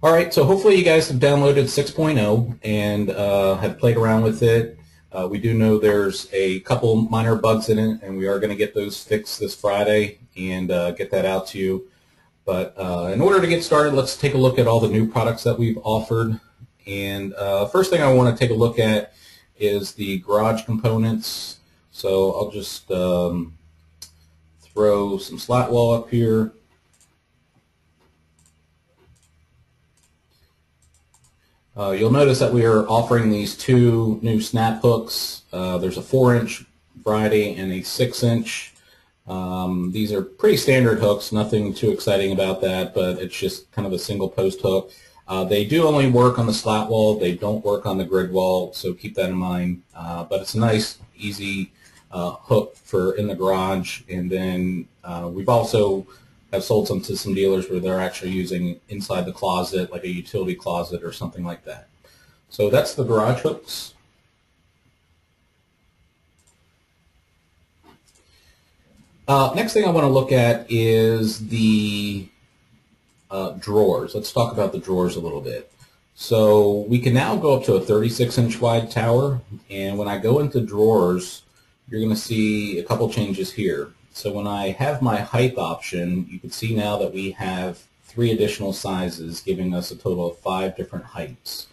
All right, so hopefully you guys have downloaded 6.0 and uh, have played around with it. Uh, we do know there's a couple minor bugs in it, and we are going to get those fixed this Friday and uh, get that out to you. But uh, in order to get started, let's take a look at all the new products that we've offered. And uh, first thing I want to take a look at is the garage components. So I'll just um, throw some slat wall up here. Uh, you'll notice that we are offering these two new snap hooks. Uh, there's a 4-inch variety and a 6-inch. Um, these are pretty standard hooks, nothing too exciting about that, but it's just kind of a single post hook. Uh, they do only work on the slat wall. They don't work on the grid wall, so keep that in mind. Uh, but it's a nice, easy uh, hook for in the garage. And then uh, we've also have sold some to some dealers where they're actually using inside the closet, like a utility closet or something like that. So that's the garage hooks. Uh, next thing I want to look at is the uh, drawers. Let's talk about the drawers a little bit. So we can now go up to a 36 inch wide tower and when I go into drawers you're going to see a couple changes here. So when I have my height option, you can see now that we have three additional sizes, giving us a total of five different heights.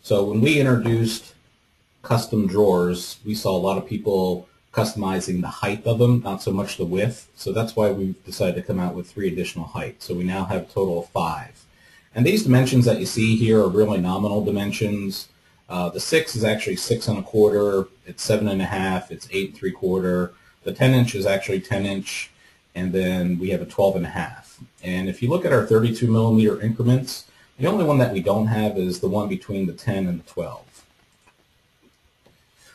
So when we introduced custom drawers, we saw a lot of people customizing the height of them, not so much the width. So that's why we've decided to come out with three additional heights. So we now have a total of five. And these dimensions that you see here are really nominal dimensions. Uh, the six is actually six and a quarter. It's seven and a half. It's eight and three quarter. The 10 inch is actually 10 inch, and then we have a 12 and a half. And if you look at our 32 millimeter increments, the only one that we don't have is the one between the 10 and the 12.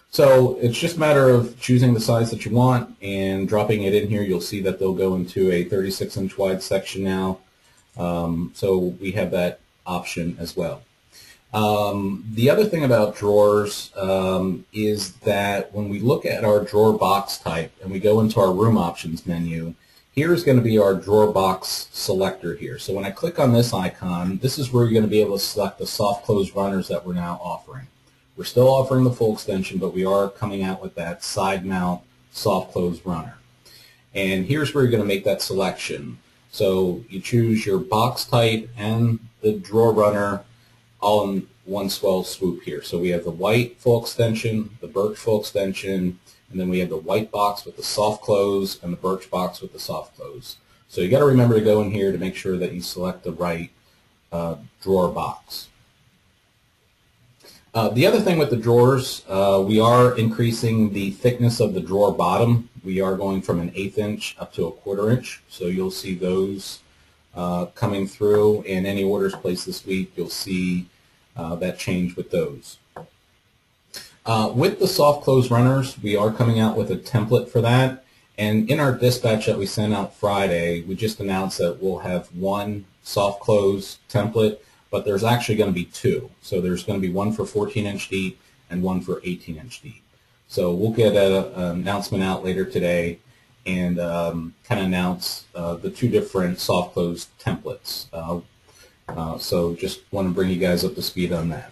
So it's just a matter of choosing the size that you want and dropping it in here. You'll see that they'll go into a 36 inch wide section now. Um, so we have that option as well. Um, the other thing about drawers um, is that when we look at our drawer box type and we go into our room options menu, here's going to be our drawer box selector here. So when I click on this icon, this is where you're going to be able to select the soft close runners that we're now offering. We're still offering the full extension, but we are coming out with that side mount soft close runner. And here's where you're going to make that selection. So you choose your box type and the drawer runner all in one swell swoop here. So we have the white full extension, the birch full extension, and then we have the white box with the soft close and the birch box with the soft close. So you got to remember to go in here to make sure that you select the right uh, drawer box. Uh, the other thing with the drawers, uh, we are increasing the thickness of the drawer bottom. We are going from an eighth inch up to a quarter inch. So you'll see those uh, coming through and any orders placed this week, you'll see uh, that change with those. Uh, with the soft close runners, we are coming out with a template for that. And in our dispatch that we sent out Friday, we just announced that we'll have one soft close template, but there's actually going to be two. So there's going to be one for 14 inch deep and one for 18 inch deep. So we'll get an announcement out later today and um, kind of announce uh, the two different soft close templates. Uh, uh, so just want to bring you guys up to speed on that.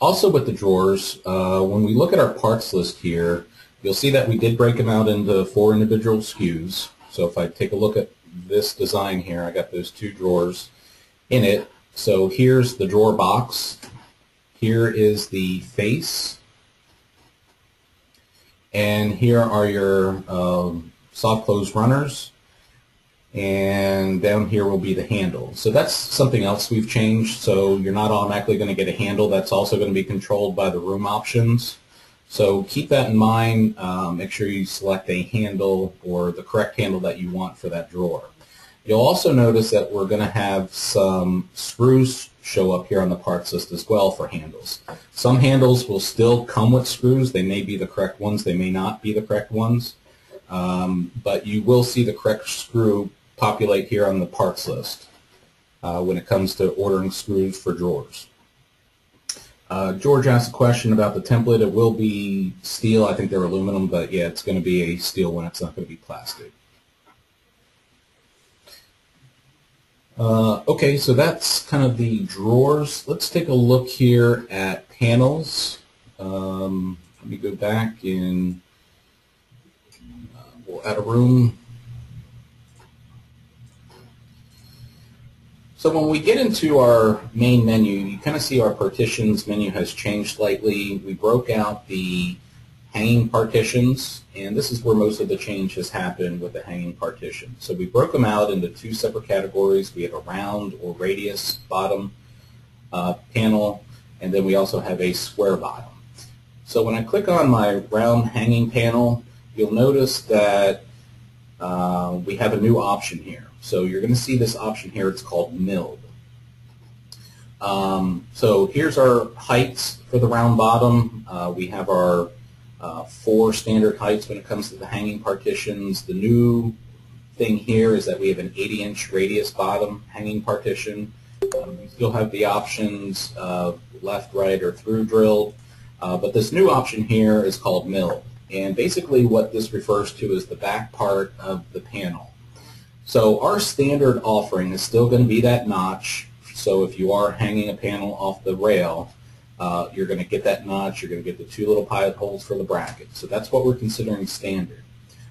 Also with the drawers, uh, when we look at our parts list here, you'll see that we did break them out into four individual SKUs. So if I take a look at this design here, I got those two drawers in it. So here's the drawer box. Here is the face. And here are your um, soft close runners and down here will be the handle. So that's something else we've changed. So you're not automatically going to get a handle. That's also going to be controlled by the room options. So keep that in mind. Um, make sure you select a handle or the correct handle that you want for that drawer. You'll also notice that we're going to have some screws show up here on the parts list as well for handles. Some handles will still come with screws. They may be the correct ones. They may not be the correct ones. Um, but you will see the correct screw populate here on the parts list uh, when it comes to ordering screws for drawers. Uh, George asked a question about the template. It will be steel. I think they're aluminum, but yeah, it's going to be a steel one. It's not going to be plastic. Uh, okay, so that's kind of the drawers. Let's take a look here at panels. Um, let me go back and uh, we'll add a room. So when we get into our main menu, you kind of see our partitions menu has changed slightly. We broke out the hanging partitions, and this is where most of the change has happened with the hanging partition. So we broke them out into two separate categories. We have a round or radius bottom uh, panel, and then we also have a square bottom. So when I click on my round hanging panel, you'll notice that uh, we have a new option here. So you're going to see this option here. It's called milled. Um, so here's our heights for the round bottom. Uh, we have our uh, four standard heights when it comes to the hanging partitions. The new thing here is that we have an 80-inch radius bottom hanging partition. Um, we still have the options of left, right, or through drilled, uh, but this new option here is called mill. And basically what this refers to is the back part of the panel. So our standard offering is still going to be that notch. So if you are hanging a panel off the rail, uh, you're going to get that notch. You're going to get the two little pilot holes for the bracket. So that's what we're considering standard.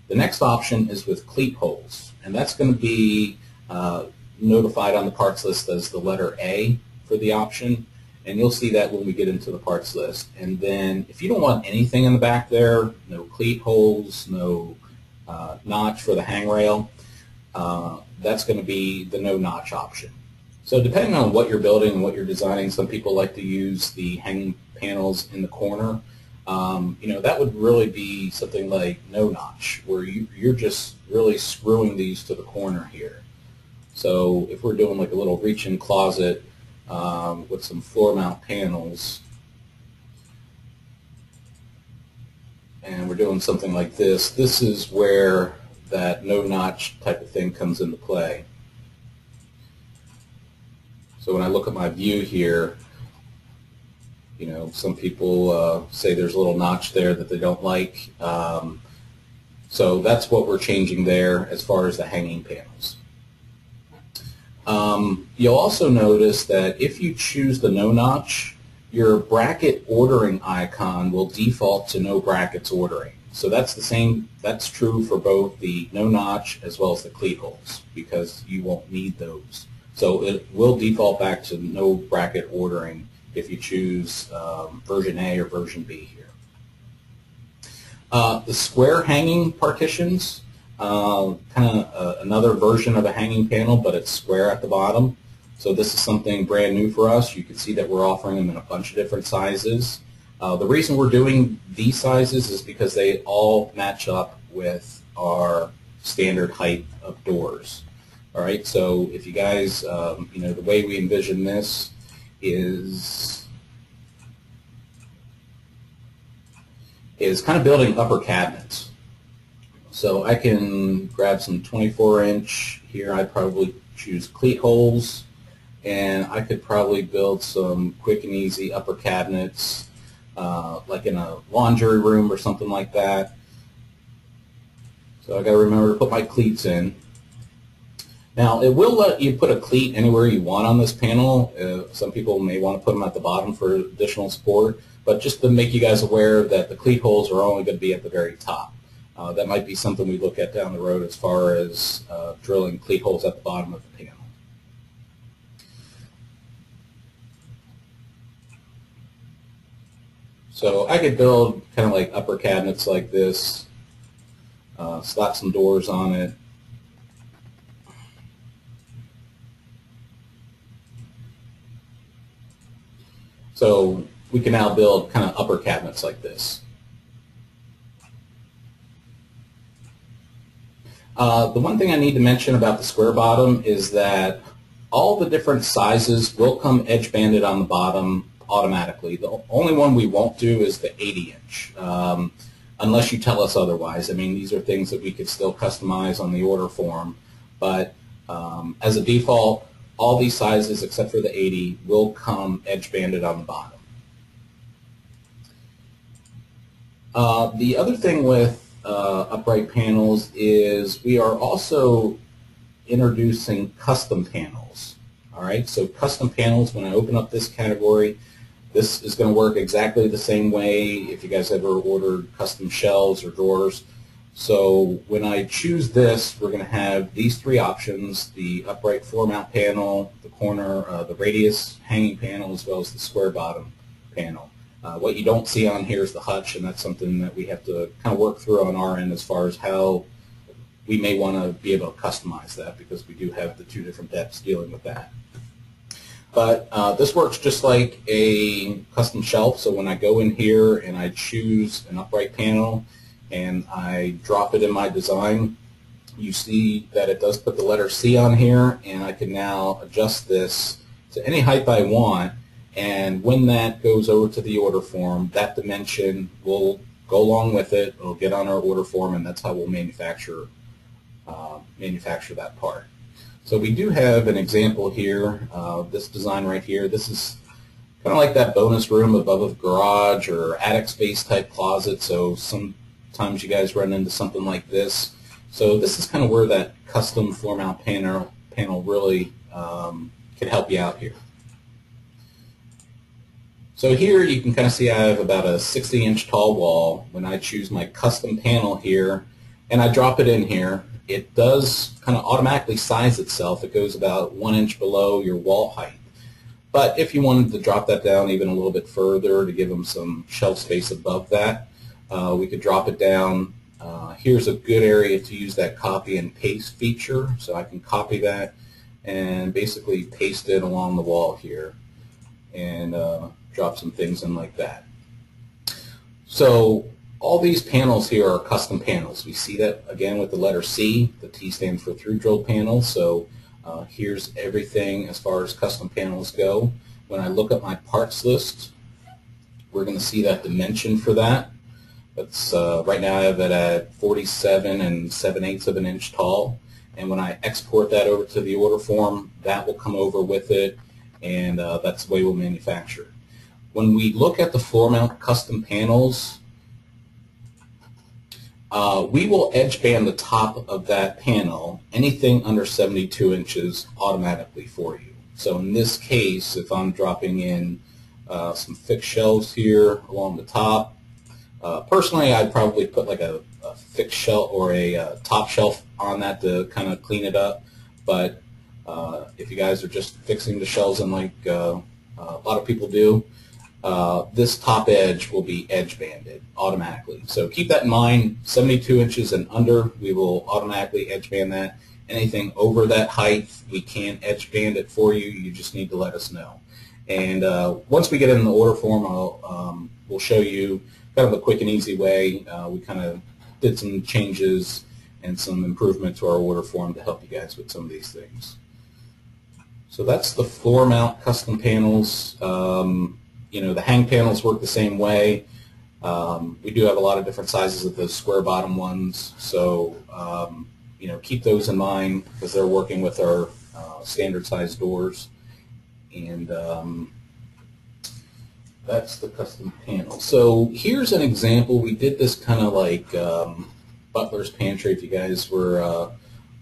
The next option is with cleat holes, and that's going to be uh, notified on the parts list as the letter A for the option, and you'll see that when we get into the parts list. And then if you don't want anything in the back there, no cleat holes, no uh, notch for the hangrail, uh, that's going to be the no notch option. So depending on what you're building and what you're designing, some people like to use the hanging panels in the corner. Um, you know, that would really be something like no notch, where you, you're just really screwing these to the corner here. So if we're doing like a little reach-in closet um, with some floor mount panels, and we're doing something like this, this is where that no notch type of thing comes into play. So when I look at my view here, you know, some people uh, say there's a little notch there that they don't like. Um, so that's what we're changing there as far as the hanging panels. Um, you'll also notice that if you choose the no notch, your bracket ordering icon will default to no brackets ordering. So that's the same, that's true for both the no notch as well as the cleat holes because you won't need those. So it will default back to no bracket ordering if you choose um, version A or version B here. Uh, the square hanging partitions, uh, kind of uh, another version of a hanging panel, but it's square at the bottom. So this is something brand new for us. You can see that we're offering them in a bunch of different sizes. Uh, the reason we're doing these sizes is because they all match up with our standard height of doors. All right, so if you guys, um, you know, the way we envision this is is kind of building upper cabinets. So I can grab some 24 inch here. I'd probably choose cleat holes, and I could probably build some quick and easy upper cabinets, uh, like in a laundry room or something like that. So I got to remember to put my cleats in. Now, it will let you put a cleat anywhere you want on this panel. Uh, some people may want to put them at the bottom for additional support, but just to make you guys aware that the cleat holes are only going to be at the very top. Uh, that might be something we look at down the road as far as uh, drilling cleat holes at the bottom of the panel. So I could build kind of like upper cabinets like this, uh, slap some doors on it, So we can now build kind of upper cabinets like this. Uh, the one thing I need to mention about the square bottom is that all the different sizes will come edge banded on the bottom automatically. The only one we won't do is the 80 inch, um, unless you tell us otherwise. I mean, these are things that we could still customize on the order form, but um, as a default, all these sizes except for the 80 will come edge banded on the bottom. Uh, the other thing with uh, upright panels is we are also introducing custom panels. All right, so custom panels, when I open up this category, this is going to work exactly the same way if you guys ever ordered custom shelves or drawers. So when I choose this, we're going to have these three options, the upright floor mount panel, the corner, uh, the radius hanging panel, as well as the square bottom panel. Uh, what you don't see on here is the hutch, and that's something that we have to kind of work through on our end as far as how we may want to be able to customize that because we do have the two different depths dealing with that. But uh, this works just like a custom shelf, so when I go in here and I choose an upright panel, and I drop it in my design, you see that it does put the letter C on here and I can now adjust this to any height I want. And when that goes over to the order form, that dimension will go along with it, it'll get on our order form and that's how we'll manufacture, uh, manufacture that part. So we do have an example here, uh, this design right here. This is kind of like that bonus room above a garage or attic space type closet. So sometimes you guys run into something like this. So this is kind of where that custom floor mount panel, panel really um, can help you out here. So here you can kind of see I have about a 60 inch tall wall. When I choose my custom panel here and I drop it in here, it does kind of automatically size itself. It goes about one inch below your wall height. But if you wanted to drop that down even a little bit further to give them some shelf space above that, uh, we could drop it down. Uh, here's a good area to use that copy and paste feature. So I can copy that and basically paste it along the wall here and uh, drop some things in like that. So all these panels here are custom panels. We see that again with the letter C. The T stands for through drill panel. So uh, here's everything as far as custom panels go. When I look at my parts list, we're going to see that dimension for that. Uh, right now I have it at 47 and 7 eighths of an inch tall. And when I export that over to the order form, that will come over with it, and uh, that's the way we'll manufacture. When we look at the floor mount custom panels, uh, we will edge band the top of that panel, anything under 72 inches, automatically for you. So in this case, if I'm dropping in uh, some fixed shelves here along the top, uh, personally, I'd probably put like a, a fixed shelf or a uh, top shelf on that to kind of clean it up. But uh, if you guys are just fixing the shelves and like uh, a lot of people do, uh, this top edge will be edge banded automatically. So keep that in mind. 72 inches and under, we will automatically edge band that. Anything over that height, we can edge band it for you. You just need to let us know. And uh, once we get in the order form, I'll, um, we'll show you kind of a quick and easy way. Uh, we kind of did some changes and some improvement to our order form to help you guys with some of these things. So that's the floor mount custom panels. Um, you know, the hang panels work the same way. Um, we do have a lot of different sizes of those square bottom ones, so um, you know, keep those in mind because they're working with our uh, standard size doors. And um, that's the custom panel. So here's an example. We did this kind of like um, Butler's Pantry. If you guys were uh,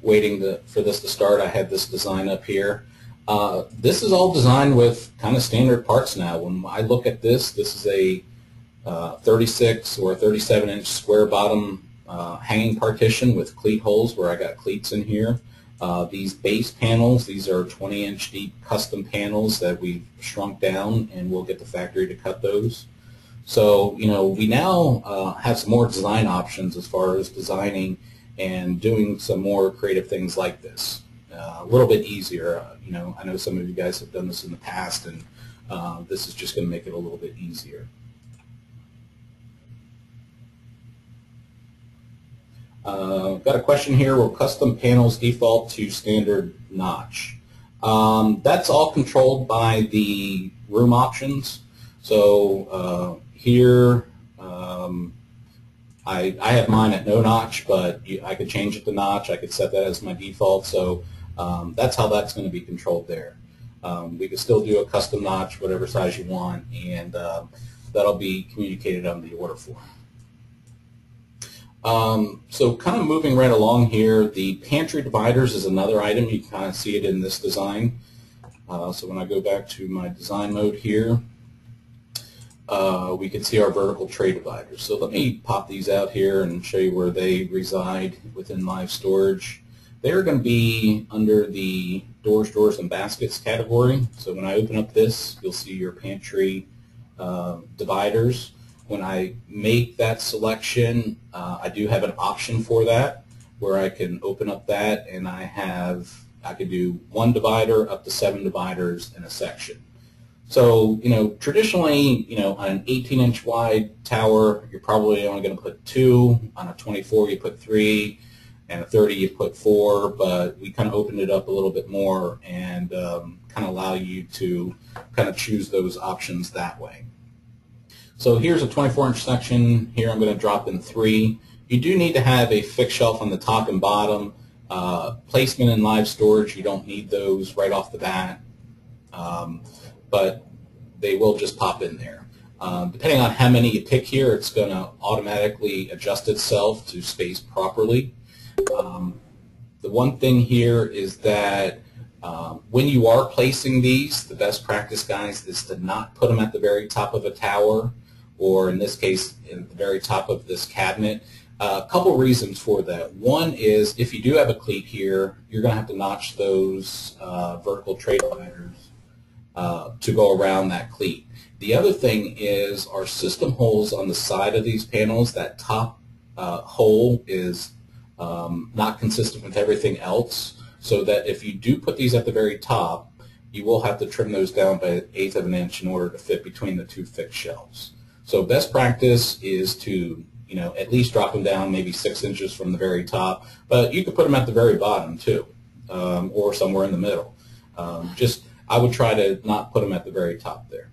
waiting to, for this to start, I had this design up here. Uh, this is all designed with kind of standard parts now. When I look at this, this is a uh, 36 or 37 inch square bottom uh, hanging partition with cleat holes where I got cleats in here. Uh, these base panels, these are 20 inch deep custom panels that we've shrunk down and we'll get the factory to cut those. So, you know, we now uh, have some more design options as far as designing and doing some more creative things like this. Uh, a little bit easier, uh, you know, I know some of you guys have done this in the past and uh, this is just going to make it a little bit easier. Uh, got a question here. Will custom panels default to standard notch? Um, that's all controlled by the room options. So uh, here, um, I, I have mine at no notch, but I could change it to notch. I could set that as my default. So um, that's how that's going to be controlled there. Um, we can still do a custom notch, whatever size you want, and uh, that'll be communicated on the order form. Um, so kind of moving right along here, the pantry dividers is another item. You can kind of see it in this design. Uh, so when I go back to my design mode here, uh, we can see our vertical tray dividers. So let me pop these out here and show you where they reside within Live Storage. They're going to be under the doors, drawers, and baskets category. So when I open up this, you'll see your pantry uh, dividers. When I make that selection, uh, I do have an option for that where I can open up that and I have, I could do one divider up to seven dividers in a section. So, you know, traditionally, you know, on an 18-inch wide tower, you're probably only going to put two. On a 24, you put three. And a 30, you put four. But we kind of opened it up a little bit more and um, kind of allow you to kind of choose those options that way. So here's a 24-inch section. Here I'm going to drop in three. You do need to have a fixed shelf on the top and bottom. Uh, placement in live storage, you don't need those right off the bat. Um, but they will just pop in there. Um, depending on how many you pick here, it's going to automatically adjust itself to space properly. Um, the one thing here is that um, when you are placing these, the best practice, guys, is to not put them at the very top of a tower or in this case, at the very top of this cabinet. Uh, a couple reasons for that. One is if you do have a cleat here, you're going to have to notch those uh, vertical tray dividers uh, to go around that cleat. The other thing is our system holes on the side of these panels, that top uh, hole is um, not consistent with everything else, so that if you do put these at the very top, you will have to trim those down by an eighth of an inch in order to fit between the two fixed shelves. So best practice is to you know, at least drop them down maybe six inches from the very top, but you could put them at the very bottom too, um, or somewhere in the middle. Um, just I would try to not put them at the very top there.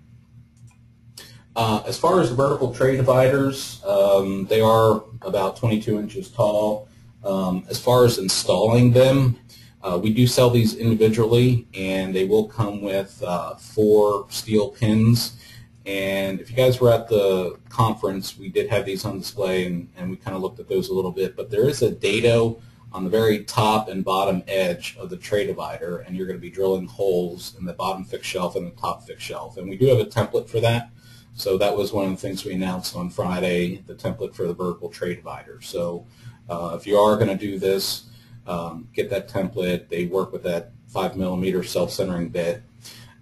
Uh, as far as vertical tray dividers, um, they are about 22 inches tall. Um, as far as installing them, uh, we do sell these individually, and they will come with uh, four steel pins. And if you guys were at the conference, we did have these on display, and, and we kind of looked at those a little bit. But there is a dado on the very top and bottom edge of the tray divider, and you're going to be drilling holes in the bottom fixed shelf and the top fixed shelf. And we do have a template for that. So that was one of the things we announced on Friday, the template for the vertical tray divider. So uh, if you are going to do this, um, get that template. They work with that 5 millimeter self-centering bit.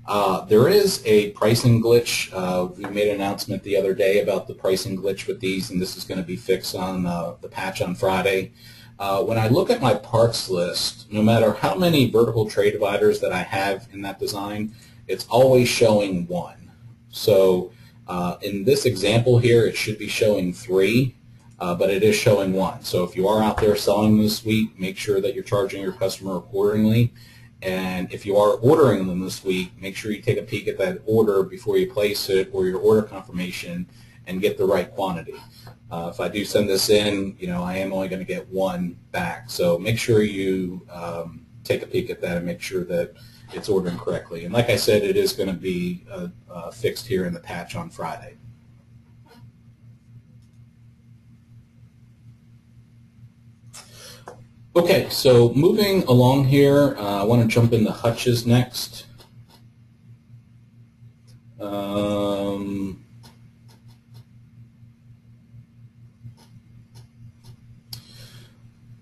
Uh, there is a pricing glitch. Uh, we made an announcement the other day about the pricing glitch with these, and this is going to be fixed on uh, the patch on Friday. Uh, when I look at my parts list, no matter how many vertical tray dividers that I have in that design, it's always showing one. So uh, in this example here, it should be showing three, uh, but it is showing one. So if you are out there selling this suite, make sure that you're charging your customer accordingly. And if you are ordering them this week, make sure you take a peek at that order before you place it or your order confirmation and get the right quantity. Uh, if I do send this in, you know, I am only going to get one back. So make sure you um, take a peek at that and make sure that it's ordering correctly. And like I said, it is going to be uh, uh, fixed here in the patch on Friday. Okay, so moving along here, uh, I want to jump into hutches next. Um,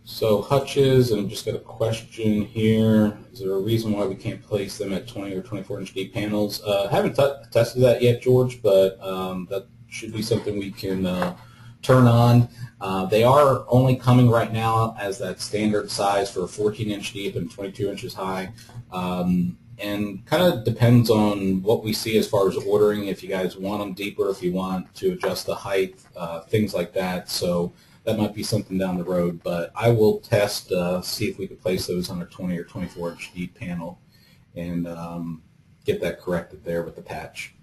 So hutches, and I've just got a question here. Is there a reason why we can't place them at 20 or 24 inch deep panels? Uh, haven't tested that yet, George, but um, that should be something we can uh, turn on. Uh, they are only coming right now as that standard size for 14 inch deep and 22 inches high. Um, and kind of depends on what we see as far as ordering, if you guys want them deeper, if you want to adjust the height, uh, things like that. So that might be something down the road, but I will test, uh, see if we can place those on a 20 or 24 inch deep panel and um, get that corrected there with the patch.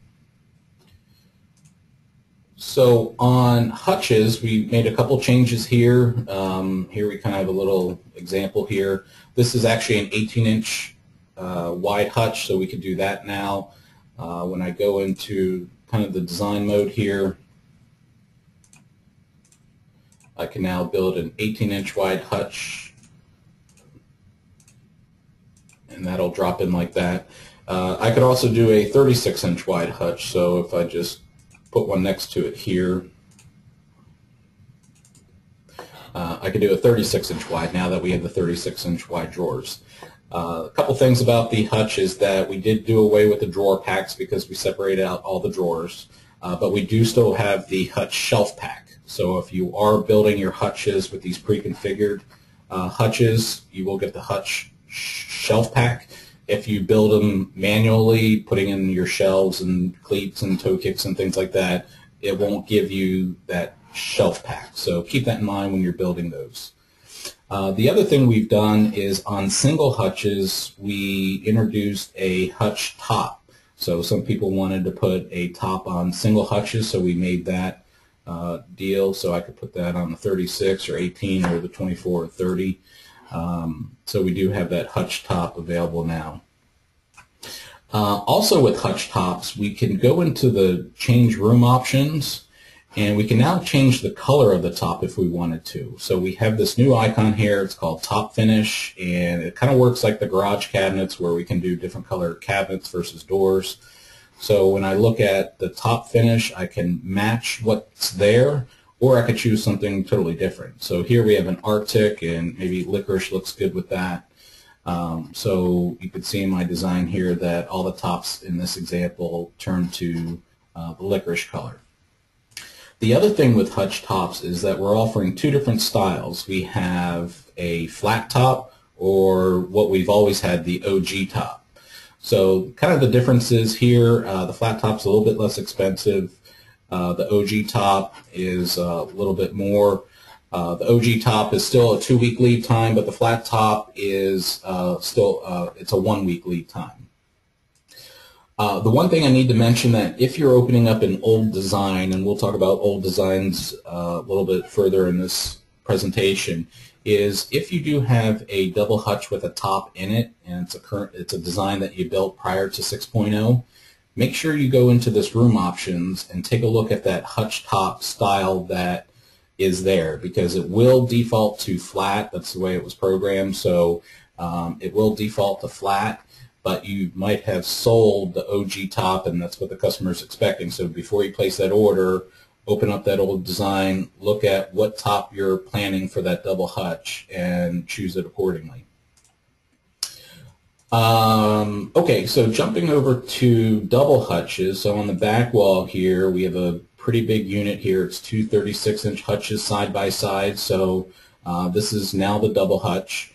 So on hutches, we made a couple changes here. Um, here we kind of have a little example here. This is actually an 18 inch uh, wide hutch, so we can do that now. Uh, when I go into kind of the design mode here, I can now build an 18 inch wide hutch and that'll drop in like that. Uh, I could also do a 36 inch wide hutch so if I just put one next to it here uh, I could do a 36 inch wide now that we have the 36 inch wide drawers. Uh, a couple things about the hutch is that we did do away with the drawer packs because we separated out all the drawers, uh, but we do still have the hutch shelf pack. So if you are building your hutches with these pre-configured uh, hutches, you will get the hutch shelf pack. If you build them manually, putting in your shelves and cleats and toe kicks and things like that, it won't give you that shelf pack. So keep that in mind when you're building those. Uh, the other thing we've done is on single hutches, we introduced a hutch top. So some people wanted to put a top on single hutches, so we made that uh, deal. So I could put that on the 36 or 18 or the 24 or 30. Um, so we do have that hutch top available now. Uh, also with hutch tops, we can go into the change room options and we can now change the color of the top if we wanted to. So we have this new icon here. It's called Top Finish, and it kind of works like the garage cabinets where we can do different color cabinets versus doors. So when I look at the top finish, I can match what's there, or I could choose something totally different. So here we have an Arctic, and maybe licorice looks good with that. Um, so you can see in my design here that all the tops in this example turn to uh, the licorice color. The other thing with hutch tops is that we're offering two different styles. We have a flat top or what we've always had, the OG top. So kind of the differences here, uh, the flat top's a little bit less expensive. Uh, the OG top is a little bit more. Uh, the OG top is still a two-week lead time, but the flat top is uh, still, uh, it's a one-week lead time. Uh, the one thing I need to mention that if you're opening up an old design, and we'll talk about old designs uh, a little bit further in this presentation, is if you do have a double hutch with a top in it, and it's a current, it's a design that you built prior to 6.0, make sure you go into this room options and take a look at that hutch top style that is there because it will default to flat. That's the way it was programmed. So um, it will default to flat but you might have sold the OG top and that's what the customer is expecting. So before you place that order, open up that old design, look at what top you're planning for that double hutch and choose it accordingly. Um, okay, so jumping over to double hutches. So on the back wall here, we have a pretty big unit here. It's two 36-inch hutches side by side. So uh, this is now the double hutch.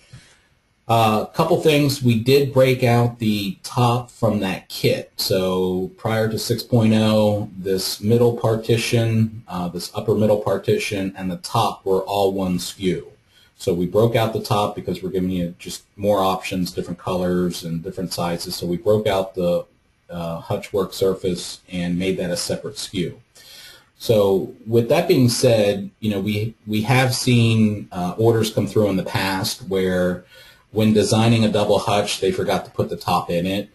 A uh, couple things, we did break out the top from that kit. So prior to 6.0, this middle partition, uh, this upper middle partition, and the top were all one SKU. So we broke out the top because we're giving you just more options, different colors and different sizes. So we broke out the uh, hutch work surface and made that a separate SKU. So with that being said, you know, we, we have seen uh, orders come through in the past where when designing a double hutch, they forgot to put the top in it.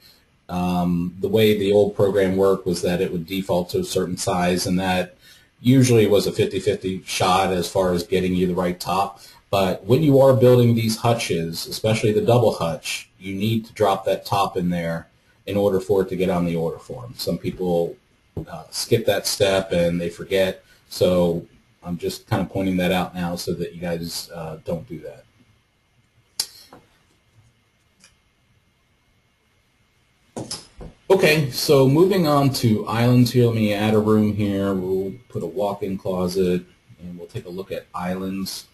Um, the way the old program worked was that it would default to a certain size, and that usually was a 50-50 shot as far as getting you the right top. But when you are building these hutches, especially the double hutch, you need to drop that top in there in order for it to get on the order form. Some people uh, skip that step and they forget, so I'm just kind of pointing that out now so that you guys uh, don't do that. Okay, so moving on to islands here, let me add a room here. We'll put a walk-in closet and we'll take a look at islands.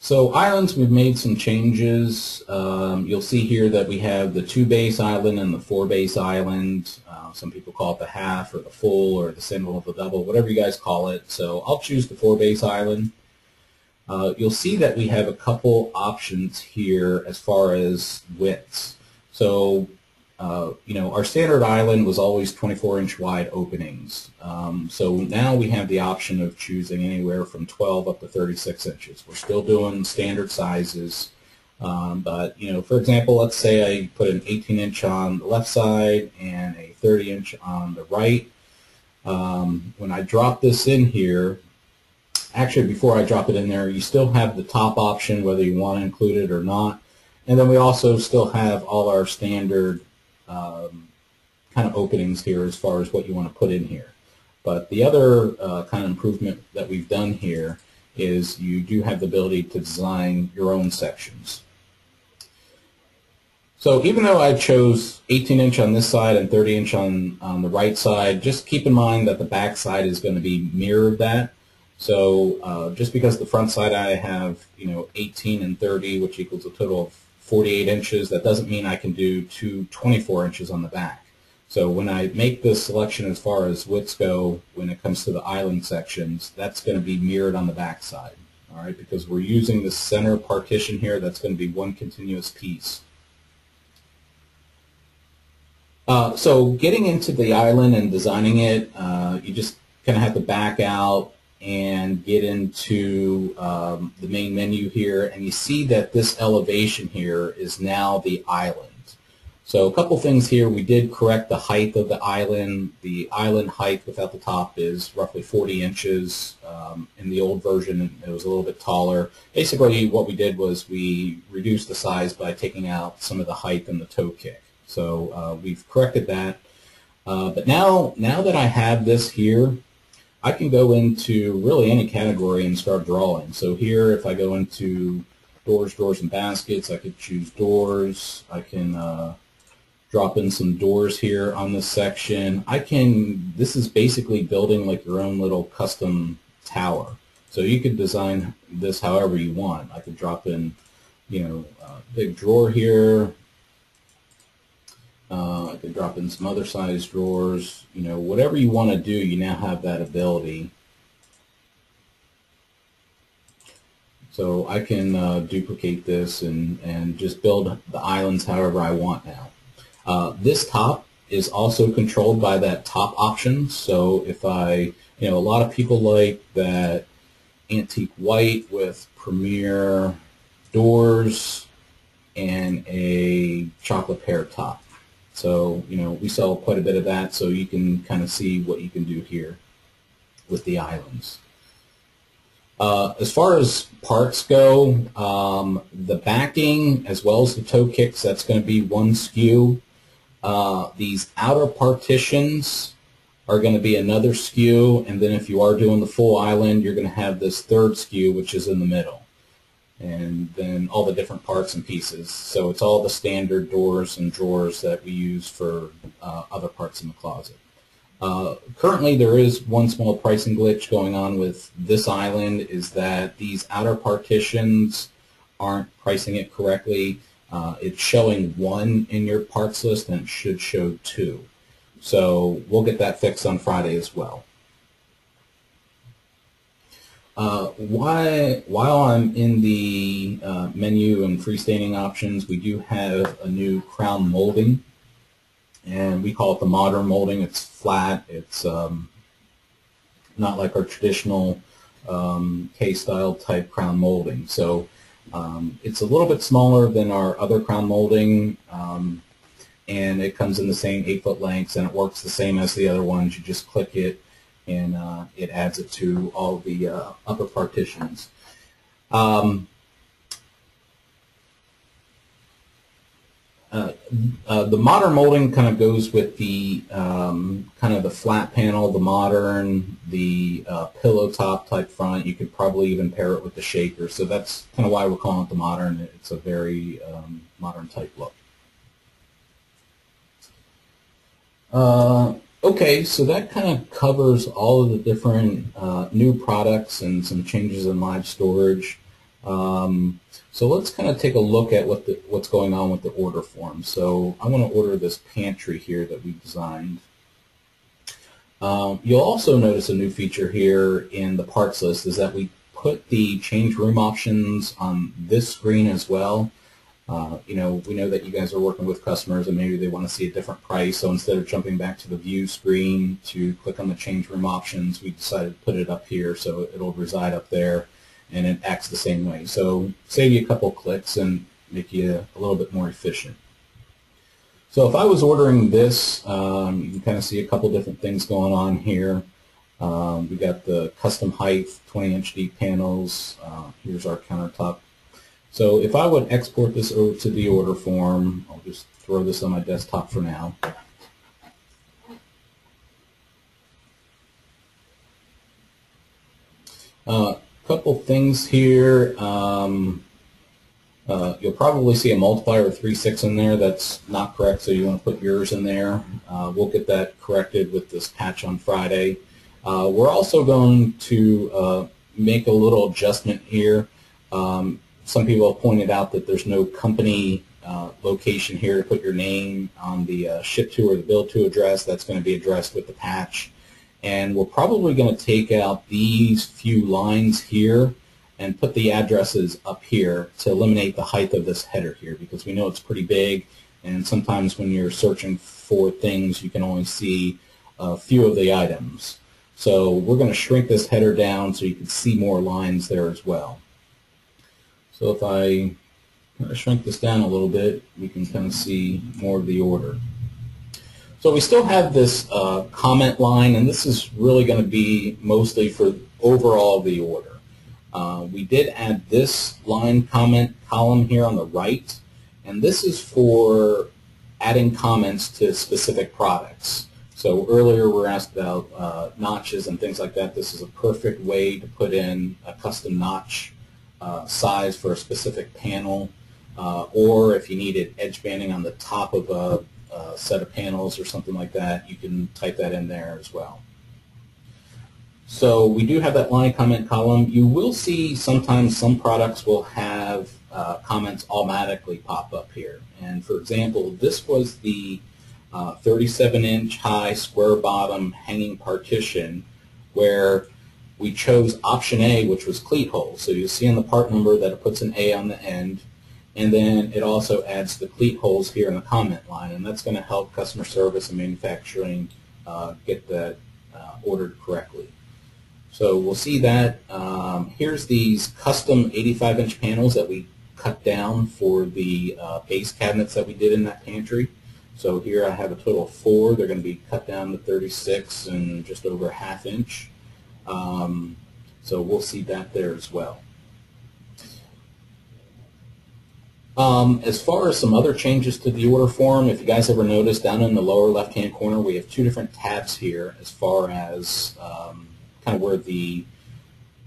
So islands, we've made some changes. Um, you'll see here that we have the two base island and the four base island. Uh, some people call it the half or the full or the single or the double, whatever you guys call it. So I'll choose the four base island. Uh, you'll see that we have a couple options here as far as widths. So, uh, you know, our standard island was always 24-inch wide openings. Um, so now we have the option of choosing anywhere from 12 up to 36 inches. We're still doing standard sizes. Um, but, you know, for example, let's say I put an 18-inch on the left side and a 30-inch on the right. um, when I drop this in here, actually before I drop it in there, you still have the top option whether you want to include it or not. And then we also still have all our standard um, kind of openings here as far as what you want to put in here. But the other uh, kind of improvement that we've done here is you do have the ability to design your own sections. So even though I chose 18 inch on this side and 30 inch on, on the right side, just keep in mind that the back side is going to be mirrored that. So uh, just because the front side I have, you know, 18 and 30, which equals a total of 48 inches, that doesn't mean I can do two 24 inches on the back. So when I make this selection as far as widths go, when it comes to the island sections, that's going to be mirrored on the back side. All right, because we're using the center partition here, that's going to be one continuous piece. Uh, so getting into the island and designing it, uh, you just kind of have to back out and get into um, the main menu here and you see that this elevation here is now the island. So a couple things here. We did correct the height of the island. The island height without the top is roughly 40 inches. Um, in the old version, it was a little bit taller. Basically, what we did was we reduced the size by taking out some of the height in the toe kick. So uh, we've corrected that. Uh, but now, now that I have this here, I can go into really any category and start drawing. So here, if I go into doors, drawers, and baskets, I could choose doors. I can uh, drop in some doors here on this section. I can, this is basically building like your own little custom tower. So you could design this however you want. I could drop in, you know, a big drawer here, uh, I could drop in some other size drawers. You know, whatever you want to do, you now have that ability. So I can uh, duplicate this and, and just build the islands however I want now. Uh, this top is also controlled by that top option. So if I, you know, a lot of people like that antique white with premier doors and a chocolate pear top. So, you know, we sell quite a bit of that, so you can kind of see what you can do here with the islands. Uh, as far as parts go, um, the backing as well as the toe kicks, that's going to be one SKU. Uh, these outer partitions are going to be another SKU, and then if you are doing the full island, you're going to have this third SKU, which is in the middle and then all the different parts and pieces. So it's all the standard doors and drawers that we use for uh, other parts in the closet. Uh, currently there is one small pricing glitch going on with this island is that these outer partitions aren't pricing it correctly. Uh, it's showing one in your parts list and it should show two. So we'll get that fixed on Friday as well. Uh, why, while I'm in the uh, menu and freestanding options, we do have a new crown molding, and we call it the modern molding. It's flat. It's um, not like our traditional um, K-style type crown molding. So um, it's a little bit smaller than our other crown molding, um, and it comes in the same 8-foot lengths, and it works the same as the other ones. You just click it and uh, it adds it to all the uh, upper partitions. Um, uh, uh, the modern molding kind of goes with the um, kind of the flat panel, the modern, the uh, pillow top type front. You could probably even pair it with the shaker. So that's kind of why we're calling it the modern. It's a very um, modern type look. Okay, so that kind of covers all of the different uh, new products and some changes in live storage. Um, so let's kind of take a look at what the, what's going on with the order form. So I'm going to order this pantry here that we designed. Um, you'll also notice a new feature here in the parts list is that we put the change room options on this screen as well. Uh, you know, we know that you guys are working with customers and maybe they want to see a different price. So instead of jumping back to the view screen to click on the change room options, we decided to put it up here so it'll reside up there and it acts the same way. So save you a couple clicks and make you a little bit more efficient. So if I was ordering this, um, you can kind of see a couple different things going on here. Um, we got the custom height, 20 inch deep panels. Uh, here's our countertop. So if I would export this over to the order form, I'll just throw this on my desktop for now. A uh, couple things here. Um, uh, you'll probably see a multiplier of 3.6 in there. That's not correct, so you want to put yours in there. Uh, we'll get that corrected with this patch on Friday. Uh, we're also going to uh, make a little adjustment here. Um, some people have pointed out that there's no company uh, location here to put your name on the uh, ship to or the bill to address. That's going to be addressed with the patch. And we're probably going to take out these few lines here and put the addresses up here to eliminate the height of this header here because we know it's pretty big and sometimes when you're searching for things you can only see a few of the items. So we're going to shrink this header down so you can see more lines there as well. So if I shrink this down a little bit, we can kind of see more of the order. So we still have this uh, comment line, and this is really going to be mostly for overall the order. Uh, we did add this line comment column here on the right, and this is for adding comments to specific products. So earlier we were asked about uh, notches and things like that. This is a perfect way to put in a custom notch uh, size for a specific panel, uh, or if you needed edge banding on the top of a uh, set of panels or something like that, you can type that in there as well. So we do have that line comment column. You will see sometimes some products will have uh, comments automatically pop up here. And for example, this was the 37-inch uh, high square bottom hanging partition where we chose option A, which was cleat holes. So you'll see on the part number that it puts an A on the end, and then it also adds the cleat holes here in the comment line, and that's going to help customer service and manufacturing uh, get that uh, ordered correctly. So we'll see that. Um, here's these custom 85-inch panels that we cut down for the uh, base cabinets that we did in that pantry. So here I have a total of four. They're going to be cut down to 36 and just over a half inch. Um, so we'll see that there as well. Um, as far as some other changes to the order form, if you guys ever notice down in the lower left-hand corner, we have two different tabs here as far as um, kind of where the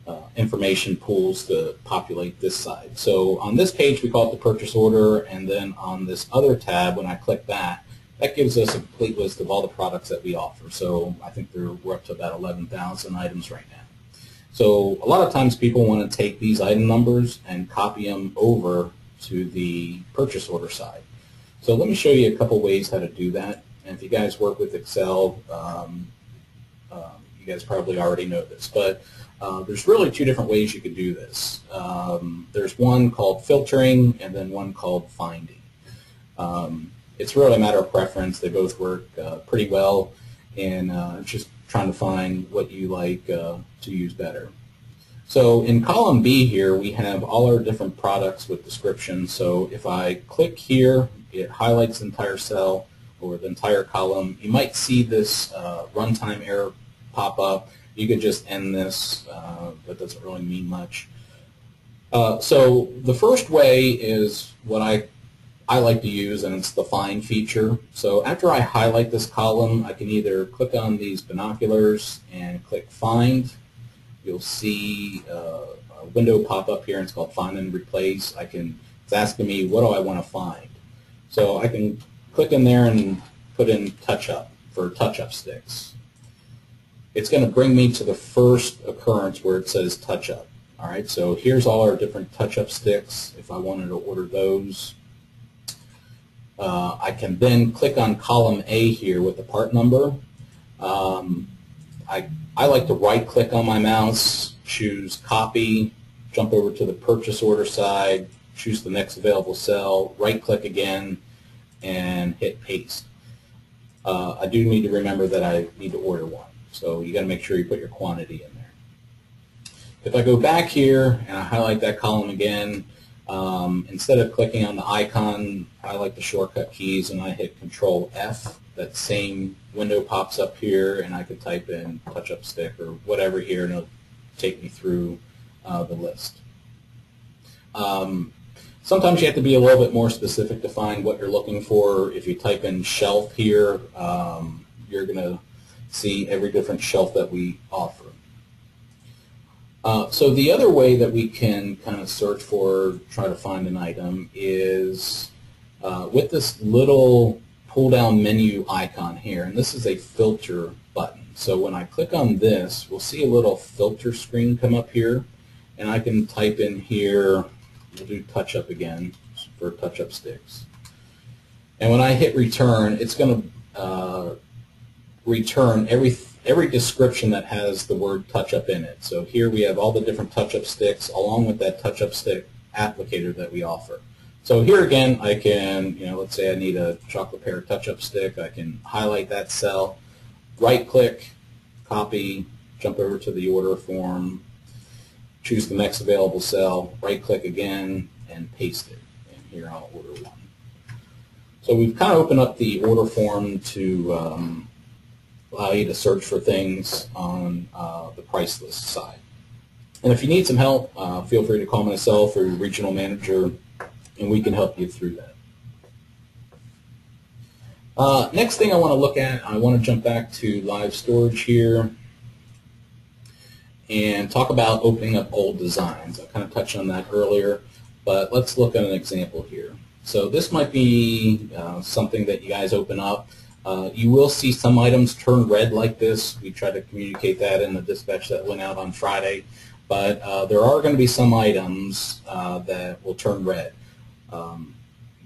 uh, information pools to populate this side. So on this page, we call it the purchase order, and then on this other tab, when I click that, that gives us a complete list of all the products that we offer. So I think we're up to about 11,000 items right now. So a lot of times people want to take these item numbers and copy them over to the purchase order side. So let me show you a couple ways how to do that. And if you guys work with Excel, um, um, you guys probably already know this. But uh, there's really two different ways you can do this. Um, there's one called filtering and then one called finding. Um, it's really a matter of preference. They both work uh, pretty well and uh, just trying to find what you like uh, to use better. So in column B here, we have all our different products with descriptions. So if I click here, it highlights the entire cell or the entire column. You might see this uh, runtime error pop up. You could just end this. Uh, that doesn't really mean much. Uh, so the first way is what I I like to use, and it's the find feature. So after I highlight this column, I can either click on these binoculars and click find, you'll see uh, a window pop up here and it's called find and replace. I can, it's asking me what do I want to find. So I can click in there and put in touch up for touch up sticks. It's going to bring me to the first occurrence where it says touch up. All right, so here's all our different touch up sticks. If I wanted to order those, uh, I can then click on column A here with the part number. Um, I I like to right click on my mouse, choose copy, jump over to the purchase order side, choose the next available cell, right click again, and hit paste. Uh, I do need to remember that I need to order one. So you got to make sure you put your quantity in there. If I go back here and I highlight that column again, Um, instead of clicking on the icon, I like the shortcut keys and I hit Control F. That same window pops up here and I could type in touch-up stick or whatever here and it'll take me through uh, the list. Um, sometimes you have to be a little bit more specific to find what you're looking for. If you type in shelf here, um, you're going to see every different shelf that we offer. Uh, so the other way that we can kind of search for, try to find an item is uh, with this little pull-down menu icon here, and this is a filter button. So when I click on this, we'll see a little filter screen come up here, and I can type in here, we'll do touch-up again for touch-up sticks. And when I hit return, it's going to uh, return every every description that has the word touch-up in it. So here we have all the different touch-up sticks along with that touch-up stick applicator that we offer. So here again, I can, you know, let's say I need a chocolate pear touch-up stick. I can highlight that cell, right-click, copy, jump over to the order form, choose the next available cell, right-click again, and paste it. And here I'll order one. So we've kind of opened up the order form to um, allow you to search for things on uh, the price list side. And if you need some help, uh, feel free to call myself or your regional manager, and we can help you through that. Uh, next thing I want to look at, I want to jump back to live storage here and talk about opening up old designs. I kind of touched on that earlier, but let's look at an example here. So this might be uh, something that you guys open up uh, you will see some items turn red like this. We tried to communicate that in the dispatch that went out on Friday. But uh, there are going to be some items uh, that will turn red. Um,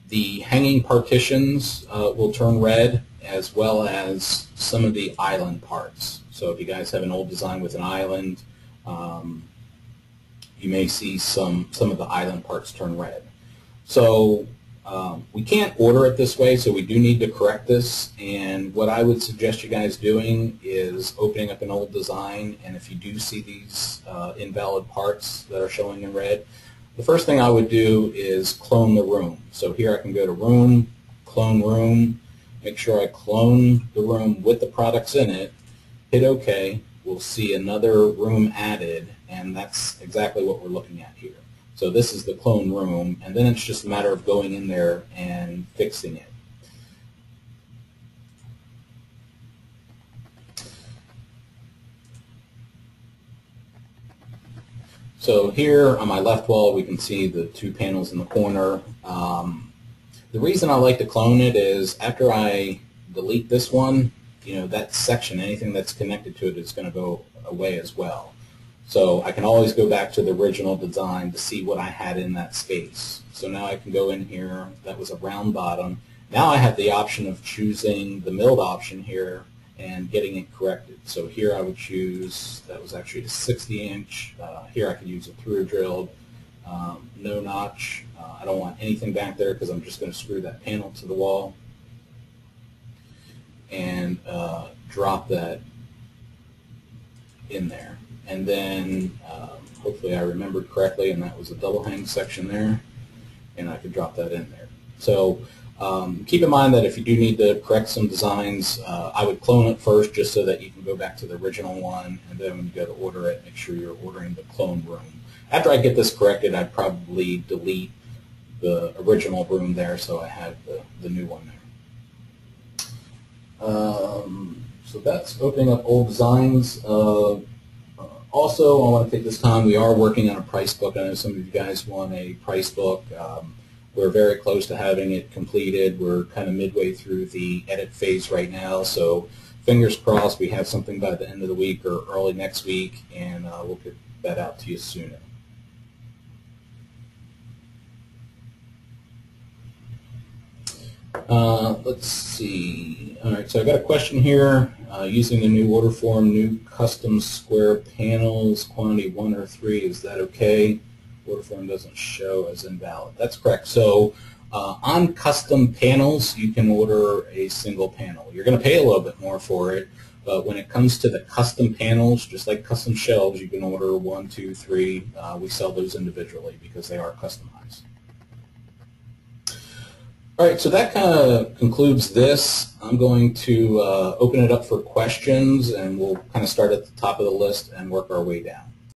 the hanging partitions uh, will turn red as well as some of the island parts. So if you guys have an old design with an island, um, you may see some, some of the island parts turn red. So um, we can't order it this way, so we do need to correct this. And what I would suggest you guys doing is opening up an old design, and if you do see these uh, invalid parts that are showing in red, the first thing I would do is clone the room. So here I can go to Room, Clone Room, make sure I clone the room with the products in it, hit OK. We'll see another room added, and that's exactly what we're looking at here. So this is the clone room, and then it's just a matter of going in there and fixing it. So here on my left wall, we can see the two panels in the corner. Um, the reason I like to clone it is after I delete this one, you know, that section, anything that's connected to it is going to go away as well. So I can always go back to the original design to see what I had in that space. So now I can go in here, that was a round bottom. Now I have the option of choosing the milled option here and getting it corrected. So here I would choose, that was actually a 60 inch. Uh, here I could use a through drilled, um, no notch. Uh, I don't want anything back there because I'm just going to screw that panel to the wall and uh, drop that in there. And then um, hopefully I remembered correctly, and that was a double hang section there, and I could drop that in there. So um, keep in mind that if you do need to correct some designs, uh, I would clone it first just so that you can go back to the original one, and then when you go to order it, make sure you're ordering the clone room. After I get this corrected, I'd probably delete the original room there so I have the, the new one there. Um, so that's opening up old designs. Uh, also, I want to take this time, we are working on a price book. I know some of you guys want a price book. Um, we're very close to having it completed. We're kind of midway through the edit phase right now, so fingers crossed we have something by the end of the week or early next week, and uh, we'll get that out to you sooner. Uh, let's see. All right, so I got a question here. Uh, using the new order form, new custom square panels, quantity one or three, is that okay? Order form doesn't show as invalid. That's correct. So uh, on custom panels, you can order a single panel. You're going to pay a little bit more for it, But when it comes to the custom panels, just like custom shelves, you can order one, two, three. Uh, we sell those individually because they are customized. All right, so that kind of concludes this. I'm going to uh, open it up for questions, and we'll kind of start at the top of the list and work our way down.